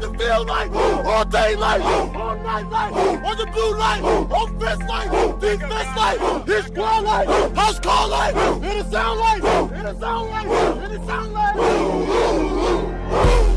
the field light, all day light, all night light, on the blue light, offense light, defense light, his squad light, house call light, in the sound light, in the sound light, in the sound light.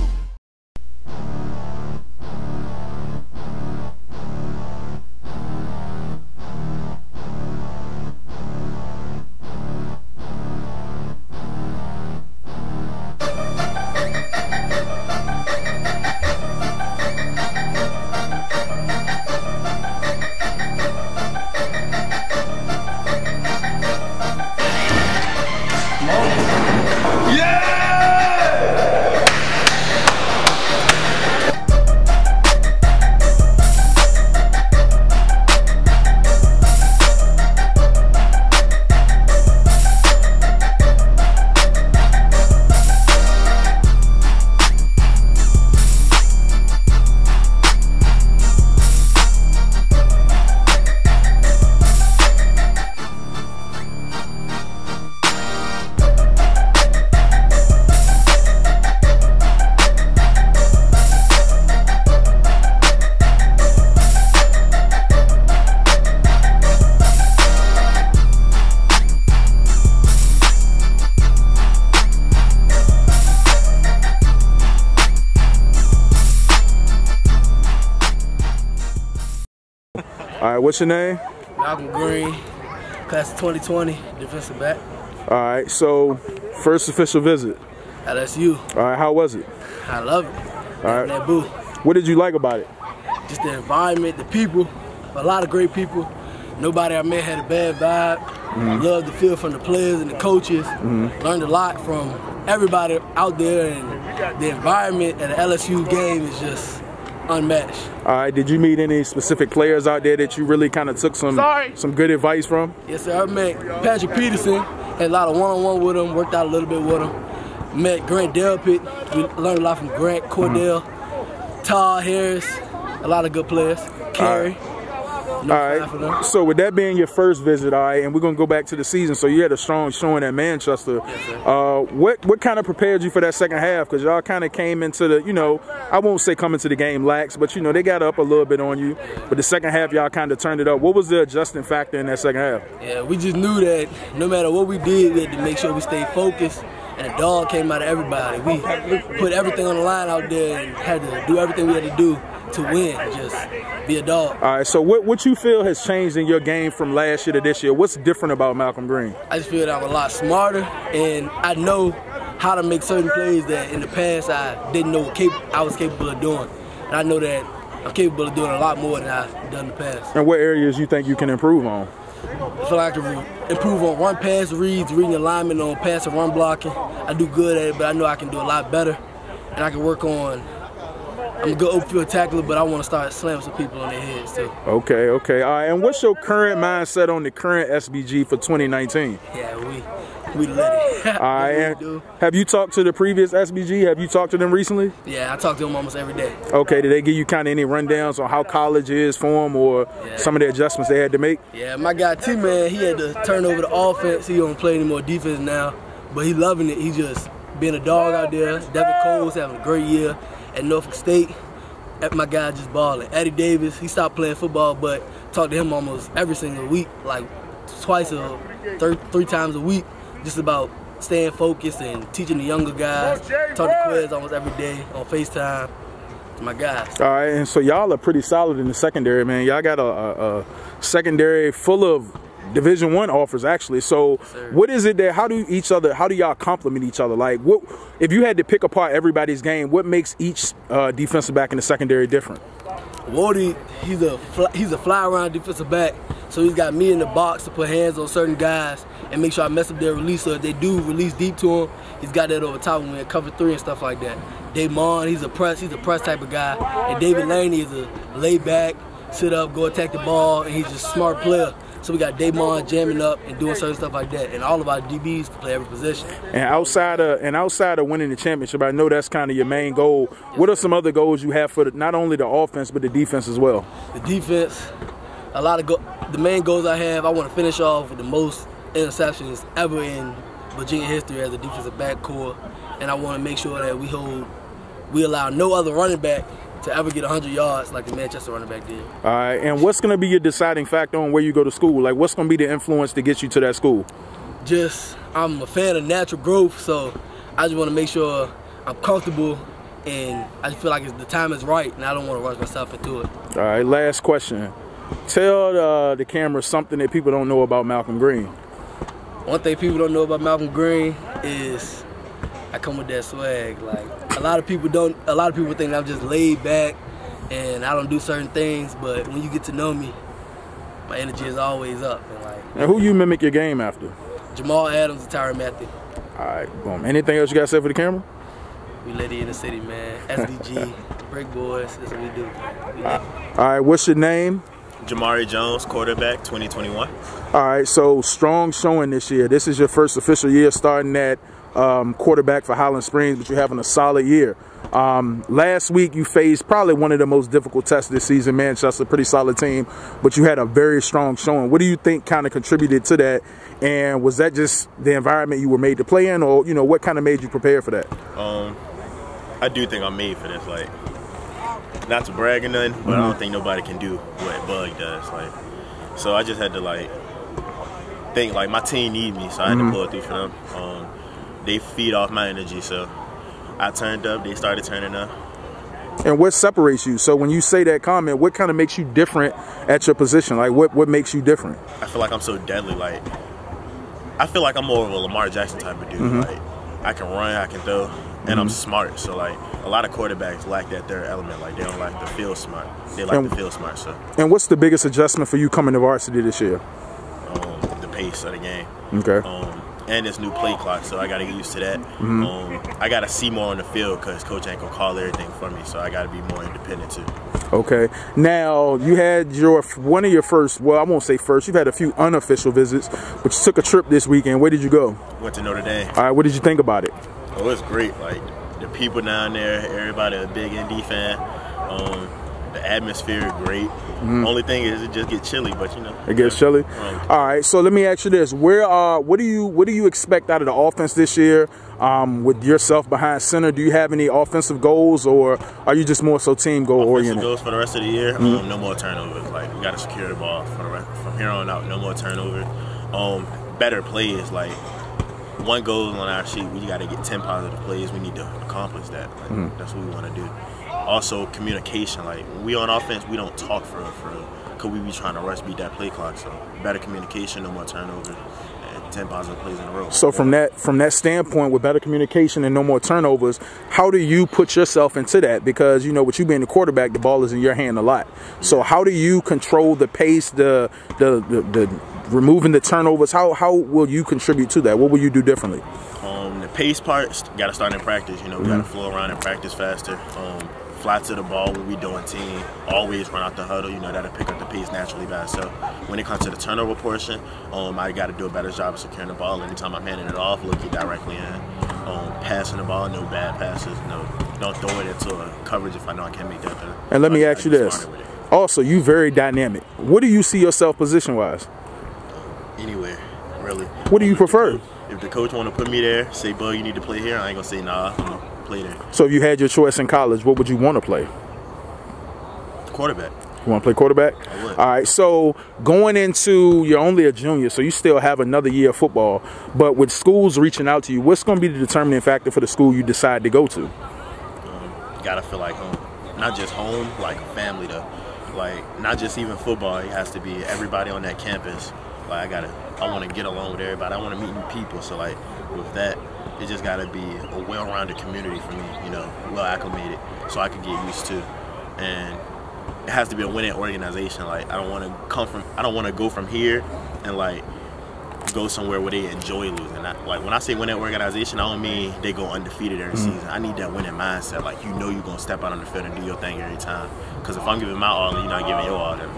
What's your name? Malcolm Greene, class of 2020, defensive back. All right, so first official visit. LSU. All right, how was it? I love it. All right. That booth. What did you like about it? Just the environment, the people, a lot of great people. Nobody I met had a bad vibe. Mm-hmm. Loved the feel from the players and the coaches. Mm-hmm. Learned a lot from everybody out there, and the environment at the LSU game is just unmatched. All right, did you meet any specific players out there that you really kind of took some Sorry. some good advice from? Yes, sir. I met Patrick Peterson. Had a lot of one-on-one with him. Worked out a little bit with him. Met Grant Delpit. We learned a lot from Grant Cordell, mm-hmm. Todd Harris. A lot of good players. Kerry. No All time for them. right. So with that being your first visit, all right, and we're gonna go back to the season. So you had a strong showing at Manchester. Uh, what what kind of prepared you for that second half? Because y'all kind of came into the, you know, I won't say coming to the game lax, but you know they got up a little bit on you. But the second half, y'all kind of turned it up. What was the adjusting factor in that second half? Yeah, we just knew that no matter what we did, we had to make sure we stayed focused. And the dog came out of everybody. We put everything on the line out there and had to do everything we had to do to win. Just be a dog. All right. So what what you feel has changed in your game from last year to this year? What's different about Malcolm Greene? I just feel that I'm a lot smarter and I know how to make certain plays that in the past I didn't know cap- I was capable of doing. And I know that I'm capable of doing a lot more than I've done in the past. And what areas you think you can improve on? I feel like I can re- improve on run pass reads, reading alignment on pass and run blocking. I do good at it, but I know I can do a lot better. And I can work on, I'm a good open field tackler, but I want to start slamming some people on their heads too. Okay, okay. All right. And what's your current mindset on the current SBG for 2019? Yeah, we we lit it. All right. We have you talked to the previous SBG? Have you talked to them recently? Yeah, I talk to them almost every day. Okay. Did they give you kind of any rundowns on how college is for them or Yeah. some of the adjustments they had to make? Yeah, my guy T Man, he had to turn over the offense. He don't play any more defense now, but he loving it. He just being a dog out there. Devin Cole's having a great year at Norfolk State. That My guy just balling. Eddie Davis, he stopped playing football, but talk to him almost every single week, like twice or thir- three times a week, just about staying focused and teaching the younger guys. Talk to Quiz almost every day on FaceTime. My guys. All right. And so y'all are pretty solid in the secondary, man. Y'all got a, a, a secondary full of Division One offers, actually. So sir. what is it that? How do each other? How do y'all complement each other? Like, what if you had to pick apart everybody's game? What makes each uh, defensive back in the secondary different? Wody, he's a fly, he's a fly around defensive back, so he's got me in the box to put hands on certain guys and make sure I mess up their release. So if they do release deep to him, he's got that over top of me and cover three and stuff like that. Damon, he's a press, he's a press type of guy, and David Laney is a lay back, sit up, go attack the ball, and he's just a smart player. So we got Damon jamming up and doing certain stuff like that, and all of our DBs play every position. And outside of and outside of winning the championship, I know that's kind of your main goal. What are some other goals you have for the, not only the offense but the defense as well? the defense, a lot of go- the main goals I have. I want to finish off with the most interceptions ever in Virginia history as a defensive back core, and I want to make sure that we hold we allow no other running back to ever get 100 yards like the Manchester running back did. All right, and what's going to be your deciding factor on where you go to school? Like, what's going to be the influence to get you to that school? Just, I'm a fan of natural growth, so I just want to make sure I'm comfortable and I just feel like the time is right and I don't want to rush myself into it. All right, last question. Tell uh, the camera something that people don't know about Malcolm Greene. One thing people don't know about Malcolm Greene is I come with that swag. Like a lot of people don't. A lot of people think I'm just laid back and I don't do certain things. But when you get to know me, my energy is always up. And like. And who you mimic your game after? Jamal Adams and Tyrann Mathieu. All right, boom. Anything else you got to say for the camera? We let it in the city, man. SDG, Brick Boys, that's what we do. All right, what's your name? Jamareeh Jones, quarterback, 2021. All right, so strong showing this year. This is your first official year starting at um, quarterback for Highland Springs, but you're having a solid year. Um, last week you faced probably one of the most difficult tests this season, Manchester, pretty solid team, but you had a very strong showing. What do you think kind of contributed to that? And was that just the environment you were made to play in, or you know what kind of made you prepare for that? Um, I do think I'm made for this. Like, not to brag or nothing, but mm-hmm. I don't mm-hmm. think nobody can do what Bug does. Like, so I just had to like think like my team need me, so I had mm-hmm. to pull it through for them. Um, they feed off my energy, so I turned up. They started turning up. And what separates you? So when you say that comment, what kind of makes you different at your position? Like what what makes you different? I feel like I'm so deadly. Like I feel like I'm more of a Lamar Jackson type of dude. Mm-hmm. Like I can run, I can throw, and mm-hmm. I'm smart. So like a lot of quarterbacks lack that third element. Like they don't like to feel smart. They like and, to feel smart. So. And what's the biggest adjustment for you coming to varsity this year? Um, the pace of the game. Okay. Um, and this new play clock, so I got to get used to that. Mm-hmm. Um, I got to see more on the field because coach ain't gonna call everything for me, so I got to be more independent too. Okay. Now you had your one of your first. Well, I won't say first. You've had a few unofficial visits, but you took a trip this weekend. Where did you go? Went to Notre Dame. All right. What did you think about it? Oh, was great. Like the people down there, everybody a big ND fan. Um, the atmosphere great. Mm-hmm. Only thing is it just gets chilly, but you know. It gets chilly. Um, All right, so let me ask you this: Where uh, what do you what do you expect out of the offense this year? Um, with yourself behind center, do you have any offensive goals, or are you just more so team goal oriented? Goals for the rest of the year: mm-hmm. um, no more turnovers. Like we got to secure the ball for the rest, from here on out. No more turnovers. Um, better plays. Like one goal on our sheet, we got to get ten positive plays. We need to accomplish that. Like, mm-hmm. That's what we want to do also communication. Like we on offense, we don't talk for for because we be trying to rush beat that play clock. So better communication, no more turnovers. Ten positive plays in a row. So from that from that standpoint, with better communication and no more turnovers, how do you put yourself into that? Because you know, with you being the quarterback, the ball is in your hand a lot. So how do you control the pace, the the the, the removing the turnovers? How how will you contribute to that? What will you do differently? Um, the pace part got to start in practice. You know, we mm-hmm. got to flow around and practice faster. Um, fly to the ball when we doing team. Always run out the huddle. You know that'll pick up the pace naturally by itself. When it comes to the turnover portion, um, I got to do a better job of securing the ball. Anytime I'm handing it off, look it directly in. Um, passing the ball, no bad passes. No, don't throw it into a coverage if I know I can't make that. Better. And let me ask you this. Also, you very dynamic. What do you see yourself position wise? Anywhere, really. What do you prefer? If the coach want to put me there, say, "Bug, you need to play here," I ain't gonna say, "Nah." Play there. So if you had your choice in college, what would you want to play? Quarterback. You want to play quarterback? I would. All right. So going into you're only a junior, so you still have another year of football. But with schools reaching out to you, what's going to be the determining factor for the school you decide to go to? Um, gotta feel like home, not just home, like family To Like not just even football. It has to be everybody on that campus. Like I gotta, I want to get along with everybody. I want to meet new people. So like with that, it just got to be a well-rounded community for me, you know, well acclimated, so I can get used to. And it has to be a winning organization. Like I don't want to come from, I don't want to go from here and like go somewhere where they enjoy losing. I, like when I say winning organization, I don't mean they go undefeated every mm-hmm. season. I need that winning mindset. Like you know you're gonna step out on the field and do your thing every time. Because if I'm giving my all and you're not giving your all, then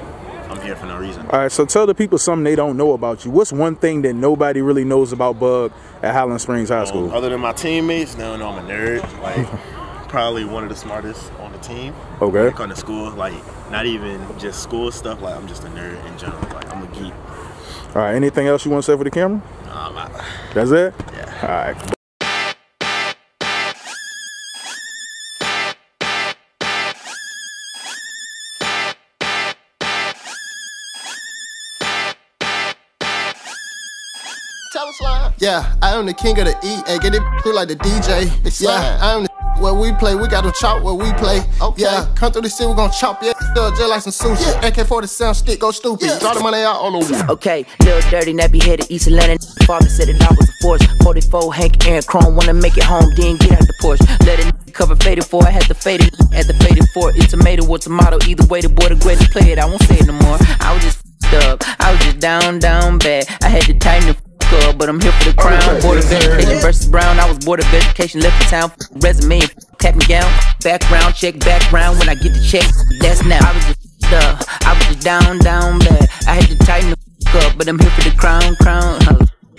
I'm here for no reason. All right, so tell the people something they don't know about you. What's one thing that nobody really knows about Bug at Highland Springs High School? Um, other than my teammates, they don't know I'm a nerd. Like, probably one of the smartest on the team. Okay. Like on the school, like not even just school stuff. Like I'm just a nerd in general. Like I'm a geek. All right. Anything else you want to say for the camera? Um, That's it. Yeah. All right. Yeah, I am the king of the E. and get it through like the DJ. Yeah, I am the where we play, we got to chop where we play. Okay. Yeah, come through the city, we gon' chop, yeah. Still just like some sushi. Yeah. AK 47 stick, go stupid. Yeah. Draw the money out on the wall. Okay, little dirty, nappy headed East Atlanta. Father said it I was a force. 44, Hank, Aaron Chrome, wanna make it home, then get out the Porsche. Let it cover faded for, I had to fade it. At the faded for, it's tomato or tomato. Either way, the boy the greatest play it. I won't say it no more. I was just up. I was just down, down bad. I had to tighten the up, but I'm here for the crown. Board of Education versus Brown. I was board of education, left the town. Resume, tap me down. Background check, background. When I get the check, that's now. I was just up. I was just down, down bad. I had to tighten the up, but I'm here for the crown, crown.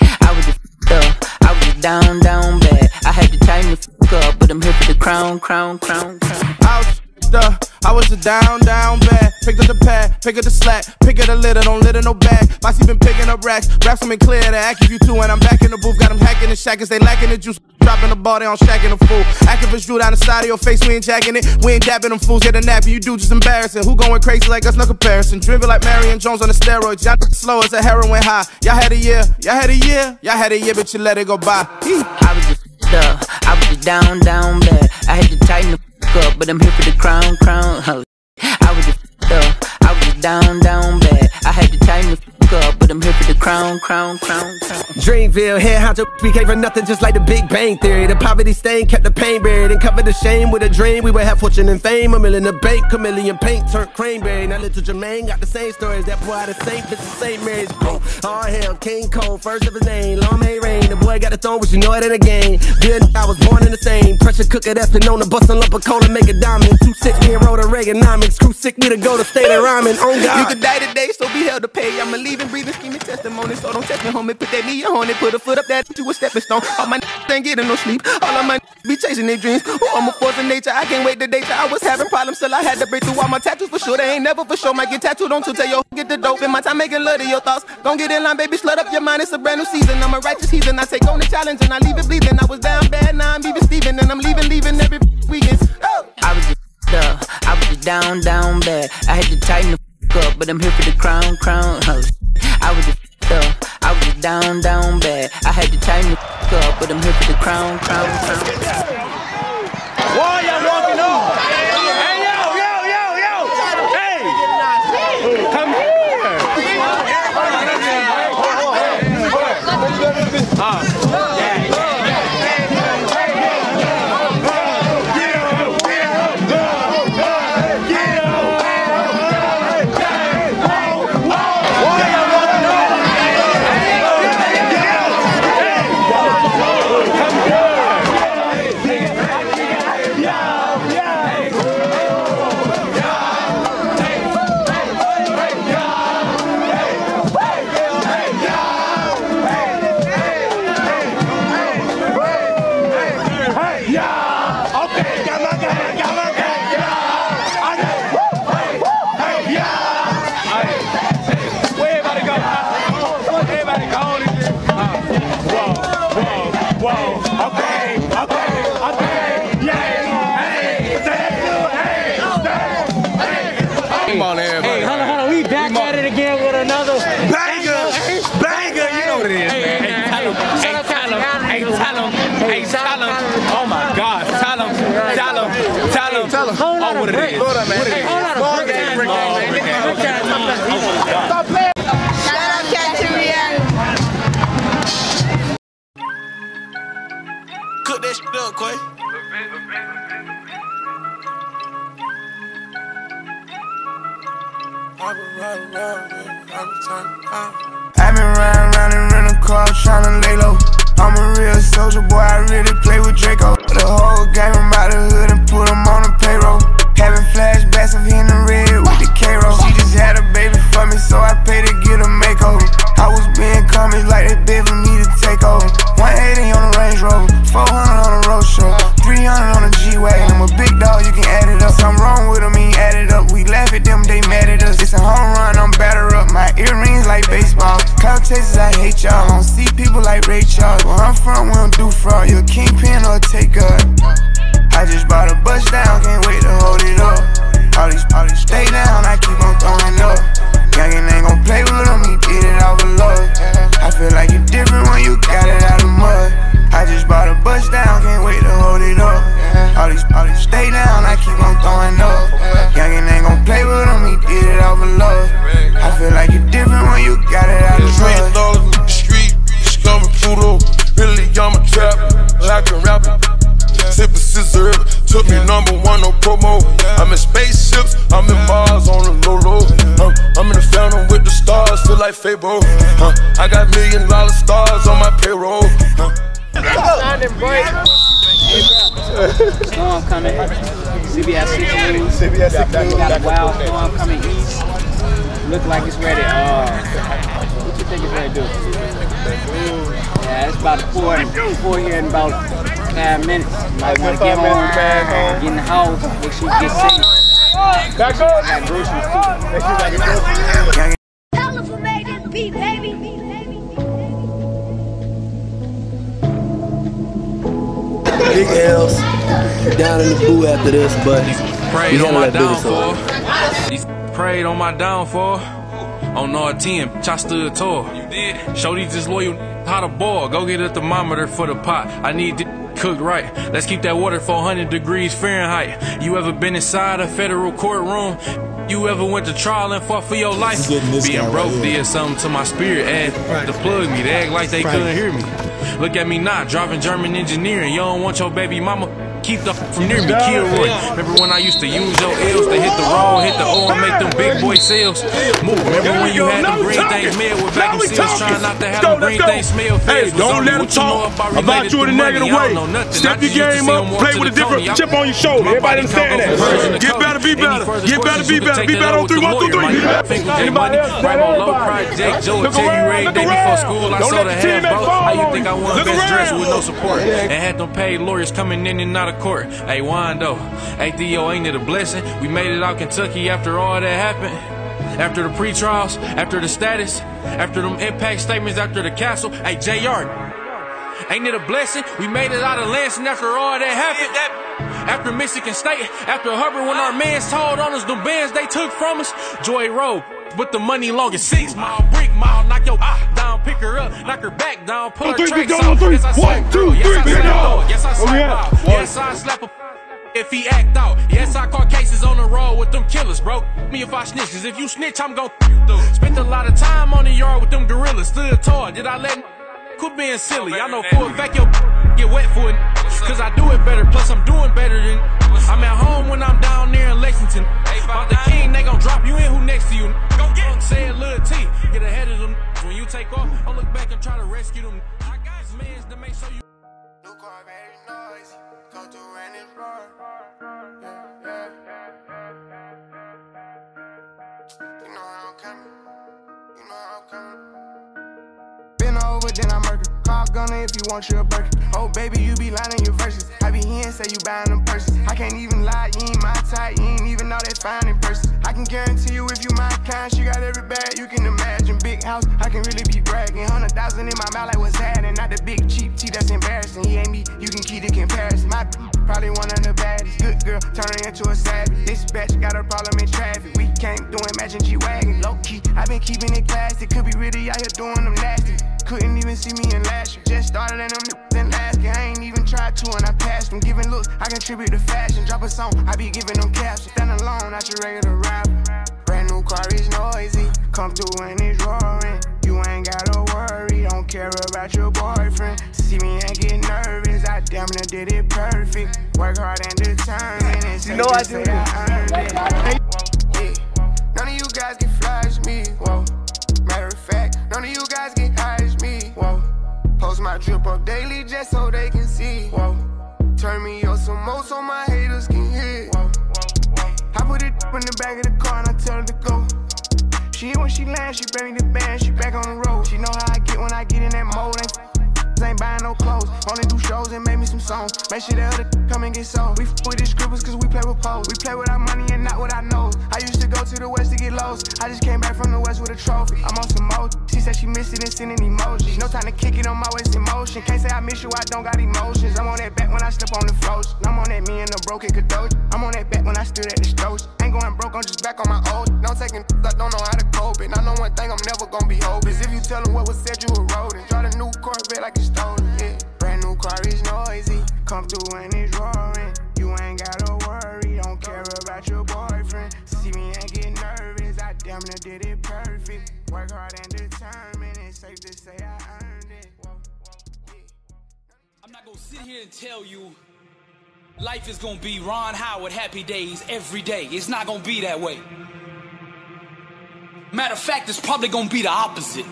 I was just up. I was just down, down bad. I had to tighten the up, but I'm here for the crown, crown, crown, crown. I was uh, I was a down, down bad. Pick up the pad, pick up the slack, pick up the litter, don't litter no bag. Bossy been picking up racks, raps them in clear act you two, and I'm back in the booth. Got them hacking the shackers, they lacking the juice. Dropping the ball, they on shacking the fool. Activists drew down the side of your face, we ain't jacking it. We ain't dabbing them fools, get a nap, you do just embarrassing. Who going crazy like us, no comparison. Driven like Marion Jones on the steroids, y'all slow as a heroin high. Y'all had a year, y'all had a year, y'all had a year, but you let it go by. I was just up, I was just down, down bad. I had to tighten the up, but I'm here for the crown, crown. I was just up, I was down, down bad. I had to tighten the up, but I'm here for the crown, crown, crown, crown. Dreamville, head honcho, we came for nothing just like the Big Bang Theory. The poverty stain kept the pain buried and covered the shame with a dream. We would have fortune and fame, a million in the bank, a million paint turned cranberry. Now little Jermaine got the same stories, that boy had the same bitch, the same marriage. Bro, all hell, King Cole, first of his name, long may rain. The boy got the throne, but you know it ain't a game. Good, I was born in the same pressure cooker that's been known to bust a lump of cola, make a diamond. Two six, me and roll the Reaganomics. Screw sick, me to go to state of rhyming. On God. You could die today, so be held to pay. I'ma leave breathe and scheming testimony, so don't test me, homie. Put that knee on it, put a foot up that to a stepping stone. All my ain't getting no sleep. All of my be chasing their dreams. Oh, I'm a force of nature. I can't wait the day I was having problems till I had to break through all my tattoos for sure. They ain't never for sure. Might get tattooed on to tell yo get the dope. In my time making love to your thoughts. Don't get in line, baby. Slut up your mind. It's a brand new season. I'm a righteous heathen. I take on the challenge and I leave it bleeding. I was down bad, now I'm even Steven. And I'm leaving, leaving every weekend. Oh. I was just up. I was just down, down bad. I had to tighten the up, but I'm here for the crown, crown. I was just up. I was down, down bad. I had to tighten the up, but I'm here for the crown, crown, crown. A Ball break. game, break Oh, game, break man. game. Break game. Stop playing. Shout out Cafeteria. Cook that shit up, Quay. I've been riding around in rental car tryna lay low. I'm a real soldier boy, I really play with Draco. The whole game, I'm out the hood and put 'em on the payroll. Having flashbacks of hitting the red with the K-roll. She just had a baby for me, so I paid to get a makeover. I was being comics like they bid for me to take over. 180 on the Range Rover, 400 on the road show, 300 on the G-Wagon. I'm a big dog, you can add it up. Something wrong with them, he add it up. We laugh at them, they mad at us. It's a home run, I'm batter up. My earrings like baseball. Cloud chasers, I hate y'all. People like Ray Charles. Where I'm from, we don't do fraud. You a kingpin or a take up. I just bought a bus down, feel like Fable. Uh, I got million dollar stars on my payroll. Storm coming. CBS 6 News. CBS 6 News. Got a wild storm coming east. Look like it's ready. Uh, what you think it's ready to do? Yeah, it's about to pour, pour here in about five minutes. You might want to get home, get in the house, make sure you get safe. Back up. Got groceries too. Make sure you got groceries. Beat, baby. Big L's down in the boo after this, but Prayed we on handle my that business over. downfall. These prayed on my downfall. On R10, bitch, I stood tall. You did. Shorty just loyal how to boil. Go get a thermometer for the pot. I need it cooked right. Let's keep that water 400 degrees Fahrenheit. You ever been inside a federal courtroom? You ever went to trial and fought for your life? Being broke did something to my spirit. Add to plug me. They act like they couldn't hear me. Look at me now, driving German engineering. You don't want your baby mama. Keep the from near me, Kilroy. Remember when I used to use your L's to hit the roll, hit the O, and make them big boy sales? Move. Remember when you had them green things made with vacuum seals, trying not to have them green things smell Hey, don't let them what you know talk about you in a negative way. don't know nothing. I Step your just used to game up, play with a different chip on your shoulder. Everybody body understand that. goes version of Get better, be better. Get better, be better. Be better on with three, the one, two, lawyer. three. My finger J Money, Rambo Low Project, Joe Look around, look around. Don't let the teammate fall on think you. Look around. with no support? And had them paid lawyers coming in and out of court. Hey, Wando, hey Theo, ain't it a blessing? We made it out Kentucky after all that happened. After the pre-trials, after the status, after them impact statements, after the castle. Hey, JR, ain't it a blessing? We made it out of Lansing after all that happened. After Michigan State, after Hubbard, when our mans told on us, the bands they took from us. Joy Road, with the money long as six mile, brick mile, knock your ah down, pick her up, knock her back down, pull On her tracks off. three. Yes, I slap. Yes, I big slap. Yes, I slap at? out. Yes, I slap a if he act out. Yes, I caught cases on the road with them killers, bro. Me if I snitch, cause if you snitch, I'm gon' you through. Spent a lot of time on the yard with them gorillas, stood tall. Did I let quit being silly? I know for a fact your get wet for it. Cause I do it better, plus I'm doing better than I'm at home when I'm down there in Lexington. About the king, they gon' drop you in who next to you. Go get Say it, Lil T. Get ahead of them. When you take off, I'll look back and try to rescue them. I got mans to make sure you Come through and it's roar. Yeah, yeah. You know how I'm coming. You know how I'm coming. Been over, then I murder. If you want you a burger. Oh, baby, you be lying in your verses. I be here and say you buying them purses. I can't even lie, you ain't my type. You ain't even know that fine in person. I can guarantee you if you my kind, she got every bag you can imagine. Big house, I can really be bragging. Hundred thousand in my mouth, like what's happening? Not the big cheap tea that's embarrassing. He ain't me, you can keep the comparison. My probably one of the baddest. Good girl, turning into a savage. This bitch got a problem in traffic. We can't do imagine G Wagon. Low key, i been keeping it classy. Could be really out here doing them nasty. Couldn't even see me in last year. Just started in them last year. I ain't even tried to and I passed them. Giving looks, I contribute to fashion. Drop a song, I be giving them caps. Stand alone, not your regular rapper. Brand new car is noisy. Come through and it's roaring. You ain't gotta worry, don't care about your boyfriend. See me and get nervous, I damn near did it perfect. Work hard and determined. And You know I do. I. Yeah. None of you guys can flash me, whoa. Matter of fact, none of you guys hide me, whoa. Post my drip up daily just so they can see, whoa. Turn me up some more so my haters can hear, whoa. I put it in the back of the car and I tell her to go. She when she lands, she bring me the band, she back on the road. She know how I get when I get in that mode. Ain't ain't buying no clothes. Only do shows and make me some songs. Make sure the other come and get sold. We f with the scribbles cause we play with pose. We play with our money and not what I know. I used to go to the west to get lost. I just came back from the west with a trophy. I'm on some mode. She said she missed it and sending emojis. No time to kick it on my waist in motion. Can't say I miss you, I don't got emotions. I'm on that back when I step on the floats. I'm on that me and the broken cadoge. I'm on that back when I stood at the stove. Ain't going broke, I'm just back on my old. No taking I don't know how to cope And I know one thing I'm never gonna be hopeless. If you tell them what was said, you a rodent. Like stolen. Yeah. Brand new car is noisy. Come through it's roaring. You ain't gotta worry, don't care about your boyfriend. See me and get nervous, I damn near did it perfect. Work hard and determined, it's safe to say I earned it. I'm not gonna sit here and tell you Life is gonna be Ron Howard happy days every day. It's not gonna be that way. Matter of fact, it's probably gonna be the opposite.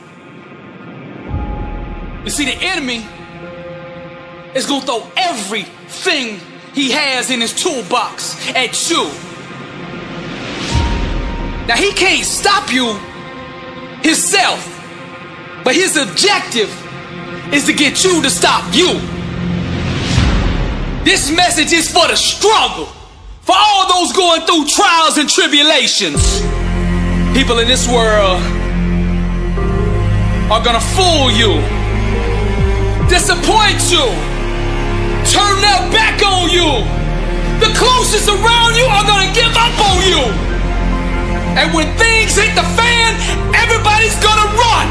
You see, the enemy is gonna throw everything he has in his toolbox at you. Now, he can't stop you himself, but his objective is to get you to stop you. This message is for the struggle, for all those going through trials and tribulations. People in this world are gonna fool you, disappoint you, turn their back on you. The closest around you are gonna give up on you. And when things hit the fan, everybody's gonna run.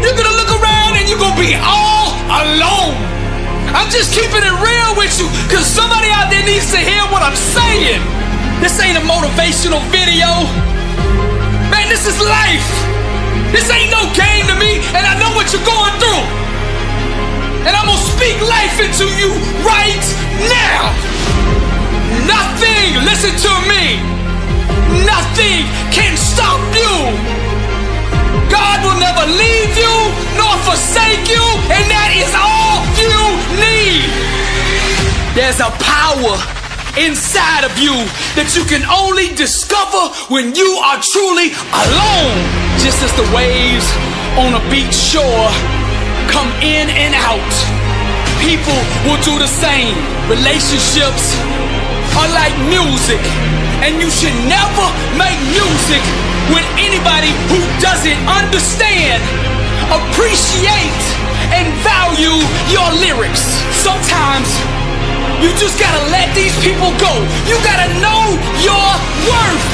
You're gonna look around and you're gonna be all alone. I'm just keeping it real with you because somebody out there needs to hear what I'm saying. This ain't a motivational video. Man, this is life. This ain't no game to me, and I know what you're going through. And I'm gonna speak life into you right now. Nothing, listen to me, nothing can stop you. God will never leave you nor forsake you, and that is all you need. There's a power inside of you that you can only discover when you are truly alone. Just as the waves on a beach shore come in and out, people will do the same. Relationships are like music, and you should never make music with anybody who doesn't understand, appreciate, and value your lyrics. Sometimes you just gotta let these people go. You gotta know your worth.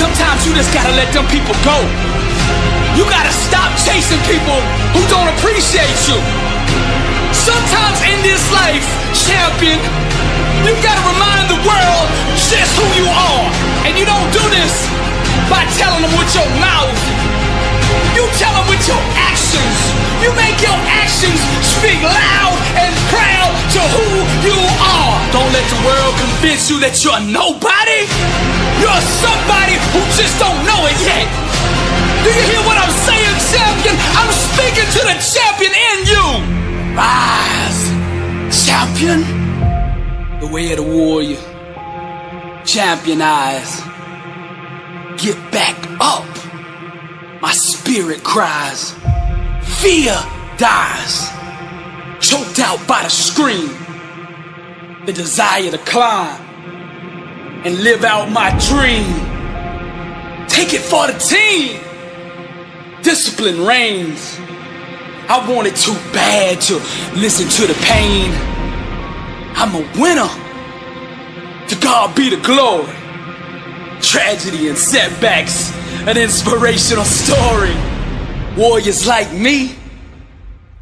Sometimes you just gotta let them people go. You gotta stop chasing people who don't appreciate you. Sometimes in this life, champion, you gotta remind the world just who you are. And you don't do this by telling them with your mouth. You tell them with your actions. You make your actions speak loud and proud to who you are. Don't let the world convince you that you're nobody. You're somebody who just don't know it yet. Do you hear what I'm saying, champion? I'm speaking to the champion in you. Rise, champion. The way of the warrior. Champion eyes. Get back up. My spirit cries. Fear dies. Choked out by the scream. The desire to climb and live out my dream. Take it for the team. Discipline reigns. I wanted too bad to listen to the pain. I'm a winner. To God be the glory. Tragedy and setbacks, an inspirational story. Warriors like me,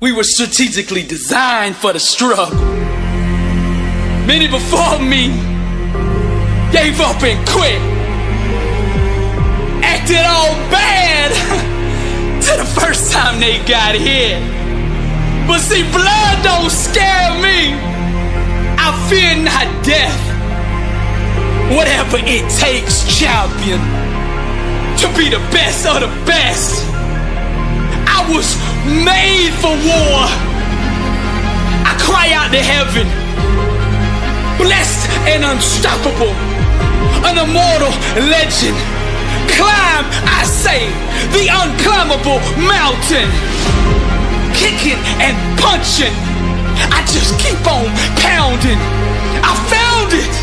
we were strategically designed for the struggle. Many before me gave up and quit. Acted all bad to the first time they got hit. But see, blood don't scare me. I fear not death. Whatever it takes, champion, to be the best of the best. I was made for war. I cry out to heaven, blessed and unstoppable, an immortal legend. Climb, I say, the unclimbable mountain. Kicking and punching, I just keep on pounding. I found it,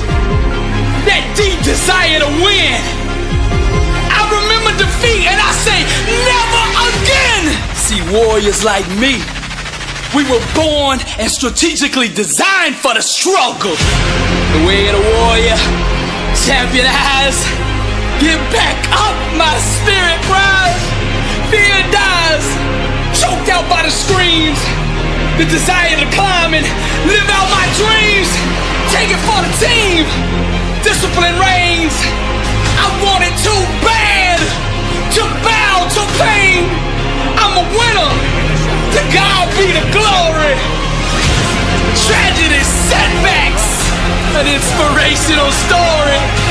that deep desire to win. I remember defeat and I say, never again. See, warriors like me, we were born and strategically designed for the struggle. The way of the warrior, champion eyes. Get back up, my spirit rise. Fear dies, choked out by the screams. The desire to climb and live out my dreams. Take it for the team. Discipline reigns. I want it too bad to bow to pain. I'm a winner. To God be the glory. Tragedy, setbacks, an inspirational story.